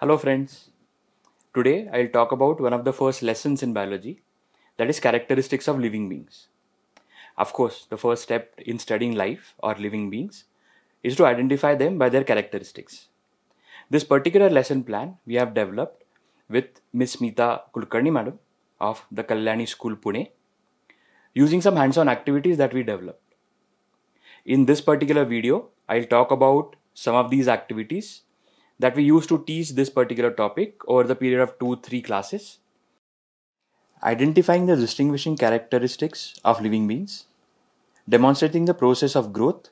Hello, friends. Today I'll talk about one of the first lessons in biology that is, characteristics of living beings. Of course, the first step in studying life or living beings is to identify them by their characteristics. This particular lesson plan we have developed with Miss Smita Kulkarni Madam of the Kalyani School Pune using some hands on activities that we developed. In this particular video, I'll talk about some of these activities that we use to teach this particular topic over the period of two, three classes. Identifying the distinguishing characteristics of living beings, demonstrating the process of growth,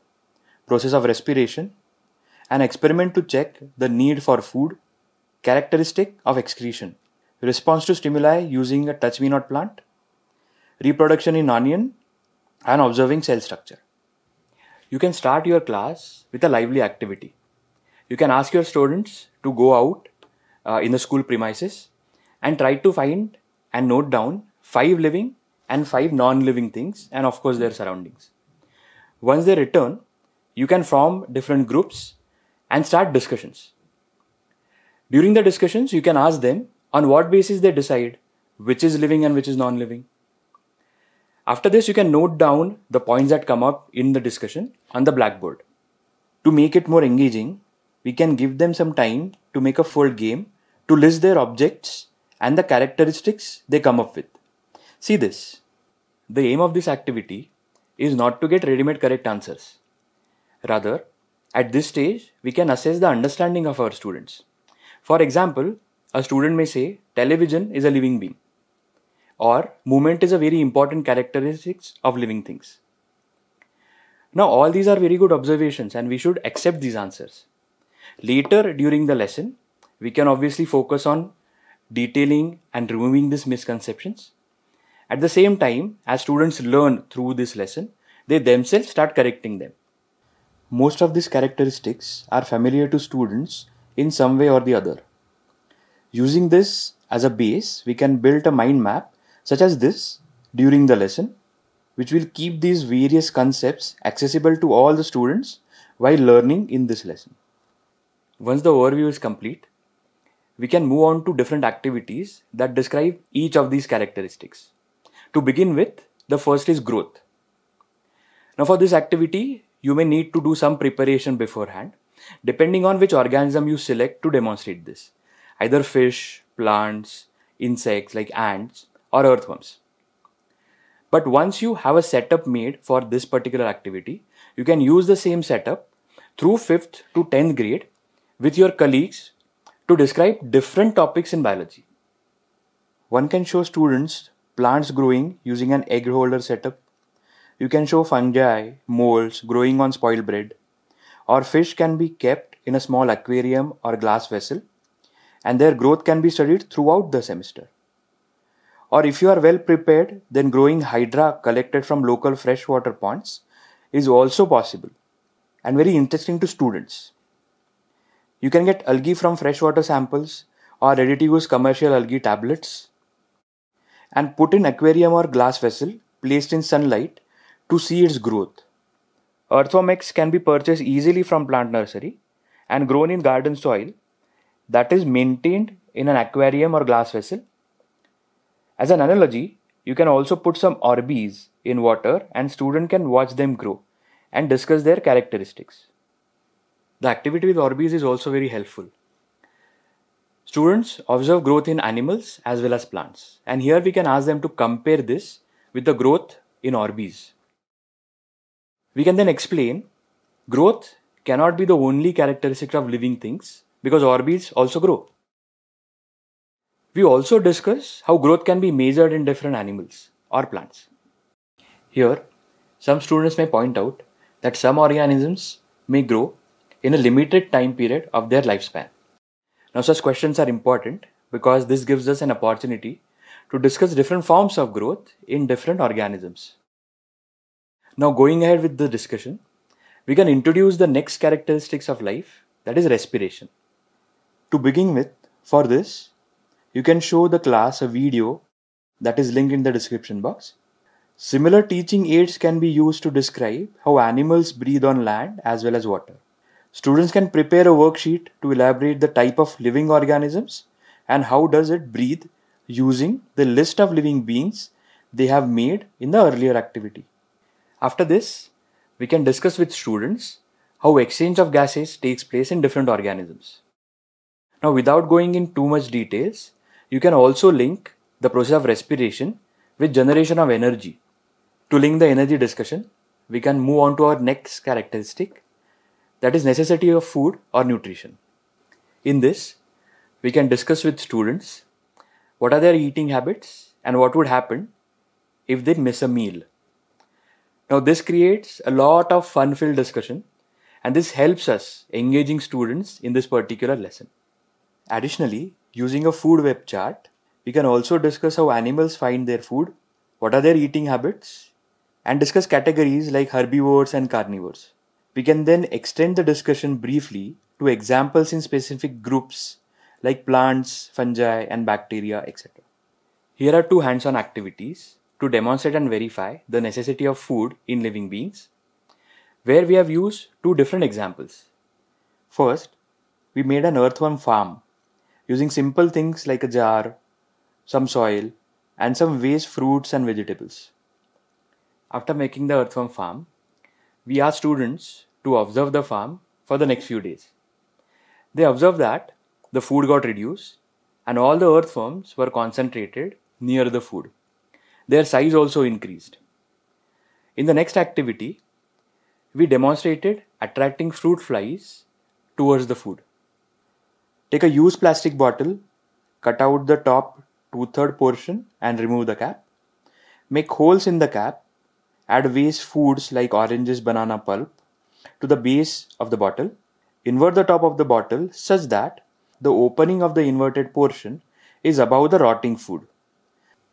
process of respiration, an experiment to check the need for food, characteristic of excretion, response to stimuli using a touch me not plant, reproduction in onion, and observing cell structure. You can start your class with a lively activity you can ask your students to go out uh, in the school premises and try to find and note down five living and five non-living things and of course their surroundings. Once they return you can form different groups and start discussions. During the discussions you can ask them on what basis they decide which is living and which is non-living. After this you can note down the points that come up in the discussion on the blackboard to make it more engaging we can give them some time to make a full game to list their objects and the characteristics they come up with. See this. The aim of this activity is not to get ready made correct answers. Rather, at this stage, we can assess the understanding of our students. For example, a student may say television is a living being or movement is a very important characteristics of living things. Now all these are very good observations and we should accept these answers. Later during the lesson, we can obviously focus on detailing and removing these misconceptions. At the same time, as students learn through this lesson, they themselves start correcting them. Most of these characteristics are familiar to students in some way or the other. Using this as a base, we can build a mind map such as this during the lesson, which will keep these various concepts accessible to all the students while learning in this lesson. Once the overview is complete, we can move on to different activities that describe each of these characteristics. To begin with, the first is growth. Now, for this activity, you may need to do some preparation beforehand, depending on which organism you select to demonstrate this either fish, plants, insects like ants, or earthworms. But once you have a setup made for this particular activity, you can use the same setup through 5th to 10th grade with your colleagues to describe different topics in biology. One can show students plants growing using an egg holder setup. You can show fungi, molds growing on spoiled bread, or fish can be kept in a small aquarium or glass vessel, and their growth can be studied throughout the semester. Or if you are well prepared, then growing hydra collected from local freshwater ponds is also possible and very interesting to students. You can get algae from freshwater samples or ready to use commercial algae tablets and put in aquarium or glass vessel placed in sunlight to see its growth. Earthworm can be purchased easily from plant nursery and grown in garden soil that is maintained in an aquarium or glass vessel. As an analogy, you can also put some Orbeez in water and student can watch them grow and discuss their characteristics. The activity with Orbeez is also very helpful. Students observe growth in animals as well as plants. And here we can ask them to compare this with the growth in Orbeez. We can then explain growth cannot be the only characteristic of living things because Orbeez also grow. We also discuss how growth can be measured in different animals or plants. Here, some students may point out that some organisms may grow in a limited time period of their lifespan. Now, such questions are important because this gives us an opportunity to discuss different forms of growth in different organisms. Now, going ahead with the discussion, we can introduce the next characteristics of life that is respiration. To begin with, for this, you can show the class a video that is linked in the description box. Similar teaching aids can be used to describe how animals breathe on land as well as water. Students can prepare a worksheet to elaborate the type of living organisms and how does it breathe using the list of living beings they have made in the earlier activity. After this, we can discuss with students how exchange of gases takes place in different organisms. Now, without going in too much details, you can also link the process of respiration with generation of energy. To link the energy discussion, we can move on to our next characteristic that is necessity of food or nutrition. In this, we can discuss with students what are their eating habits and what would happen if they miss a meal. Now, this creates a lot of fun filled discussion and this helps us engaging students in this particular lesson. Additionally, using a food web chart, we can also discuss how animals find their food, what are their eating habits, and discuss categories like herbivores and carnivores. We can then extend the discussion briefly to examples in specific groups like plants, fungi, and bacteria, etc. Here are two hands on activities to demonstrate and verify the necessity of food in living beings, where we have used two different examples. First, we made an earthworm farm using simple things like a jar, some soil, and some waste fruits and vegetables. After making the earthworm farm, we asked students to observe the farm for the next few days. They observed that the food got reduced and all the earthworms were concentrated near the food. Their size also increased. In the next activity, we demonstrated attracting fruit flies towards the food. Take a used plastic bottle, cut out the top two third portion and remove the cap. Make holes in the cap, add waste foods like oranges, banana pulp to the base of the bottle. Invert the top of the bottle such that the opening of the inverted portion is above the rotting food.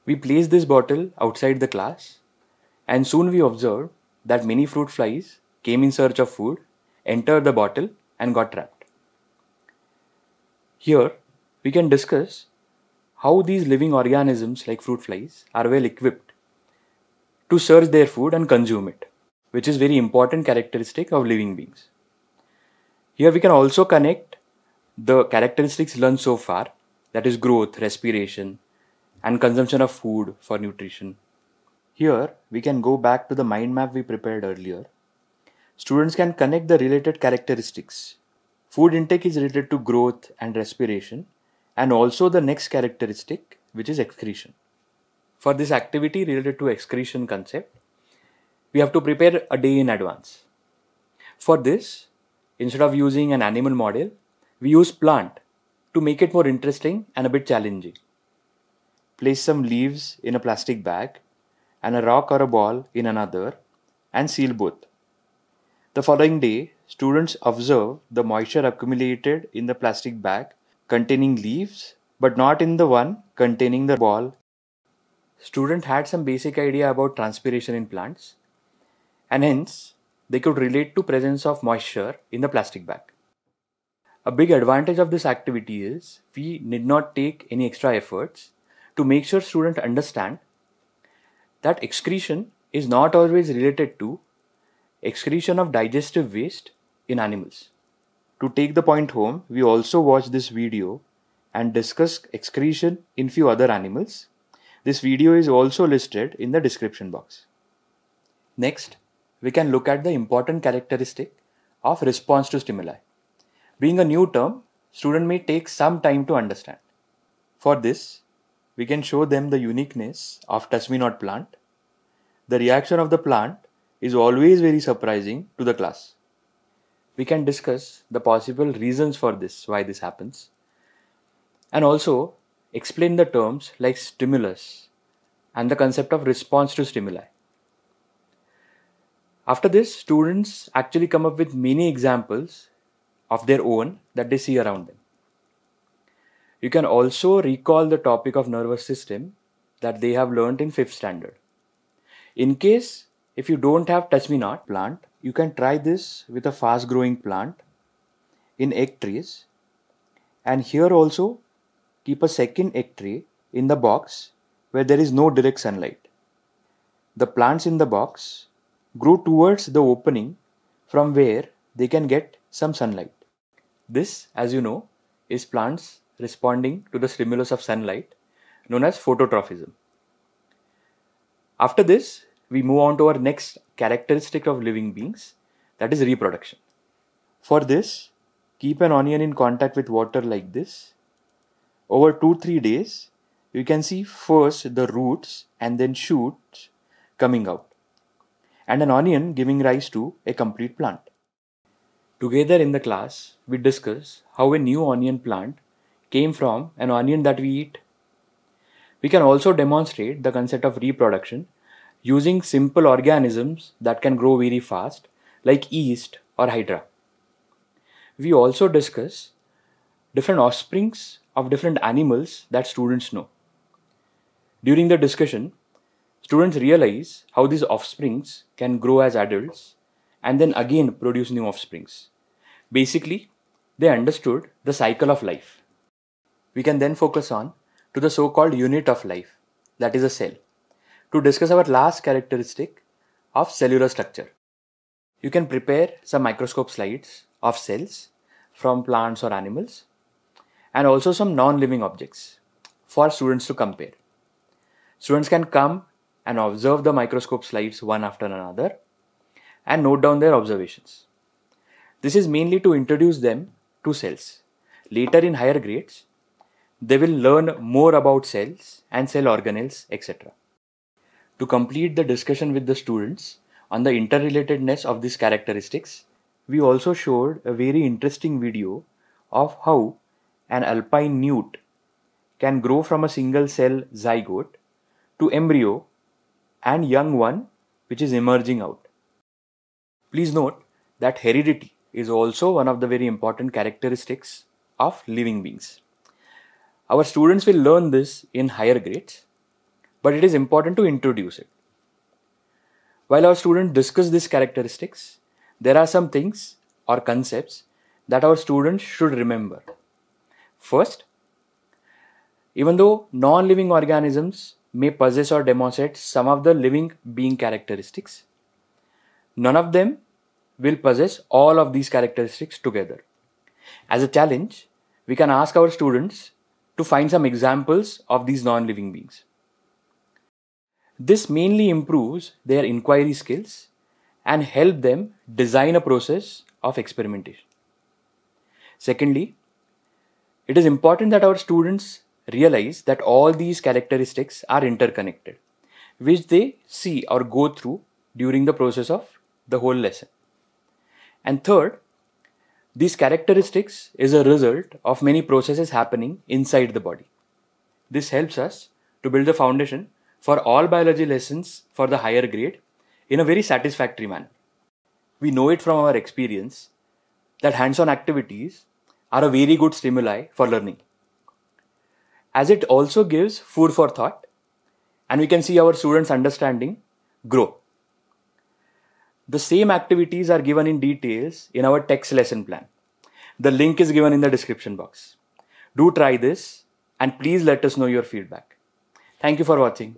We place this bottle outside the class and soon we observed that many fruit flies came in search of food, entered the bottle and got trapped. Here we can discuss how these living organisms like fruit flies are well equipped to search their food and consume it which is very important characteristic of living beings. Here we can also connect the characteristics learned so far, that is growth, respiration, and consumption of food for nutrition. Here we can go back to the mind map we prepared earlier. Students can connect the related characteristics. Food intake is related to growth and respiration, and also the next characteristic, which is excretion. For this activity related to excretion concept, we have to prepare a day in advance. For this, instead of using an animal model, we use plant to make it more interesting and a bit challenging. Place some leaves in a plastic bag and a rock or a ball in another and seal both. The following day, students observe the moisture accumulated in the plastic bag containing leaves but not in the one containing the ball. Student had some basic idea about transpiration in plants and hence they could relate to presence of moisture in the plastic bag. A big advantage of this activity is we need not take any extra efforts to make sure students understand that excretion is not always related to excretion of digestive waste in animals. To take the point home, we also watch this video and discuss excretion in few other animals. This video is also listed in the description box. Next, we can look at the important characteristic of response to stimuli. Being a new term, student may take some time to understand. For this, we can show them the uniqueness of touch plant. The reaction of the plant is always very surprising to the class. We can discuss the possible reasons for this, why this happens, and also explain the terms like stimulus and the concept of response to stimuli. After this, students actually come up with many examples of their own that they see around them. You can also recall the topic of nervous system that they have learned in 5th standard. In case if you don't have touch me not plant, you can try this with a fast growing plant in egg trees. And here also keep a second egg tray in the box where there is no direct sunlight. The plants in the box grow towards the opening from where they can get some sunlight. This, as you know, is plants responding to the stimulus of sunlight known as phototropism. After this, we move on to our next characteristic of living beings that is reproduction. For this, keep an onion in contact with water like this. Over 2 3 days, you can see first the roots and then shoots coming out, and an onion giving rise to a complete plant. Together in the class, we discuss how a new onion plant came from an onion that we eat. We can also demonstrate the concept of reproduction using simple organisms that can grow very fast, like yeast or hydra. We also discuss different offsprings of different animals that students know. During the discussion, students realize how these offsprings can grow as adults and then again produce new offsprings. Basically, they understood the cycle of life. We can then focus on to the so-called unit of life, that is a cell, to discuss our last characteristic of cellular structure. You can prepare some microscope slides of cells from plants or animals and also some non-living objects for students to compare. Students can come and observe the microscope slides one after another and note down their observations. This is mainly to introduce them to cells. Later in higher grades, they will learn more about cells and cell organelles, etc. To complete the discussion with the students on the interrelatedness of these characteristics, we also showed a very interesting video of how an alpine newt can grow from a single cell zygote to embryo and young one which is emerging out. Please note that heredity is also one of the very important characteristics of living beings. Our students will learn this in higher grades, but it is important to introduce it. While our students discuss these characteristics, there are some things or concepts that our students should remember. First, even though non living organisms may possess or demonstrate some of the living being characteristics, none of them will possess all of these characteristics together. As a challenge, we can ask our students to find some examples of these non living beings. This mainly improves their inquiry skills and help them design a process of experimentation. Secondly, it is important that our students realize that all these characteristics are interconnected, which they see or go through during the process of the whole lesson. And third, these characteristics is a result of many processes happening inside the body. This helps us to build the foundation for all biology lessons for the higher grade in a very satisfactory manner. We know it from our experience that hands on activities are a very good stimuli for learning. As it also gives food for thought, and we can see our students' understanding grow. The same activities are given in details in our text lesson plan. The link is given in the description box. Do try this and please let us know your feedback. Thank you for watching.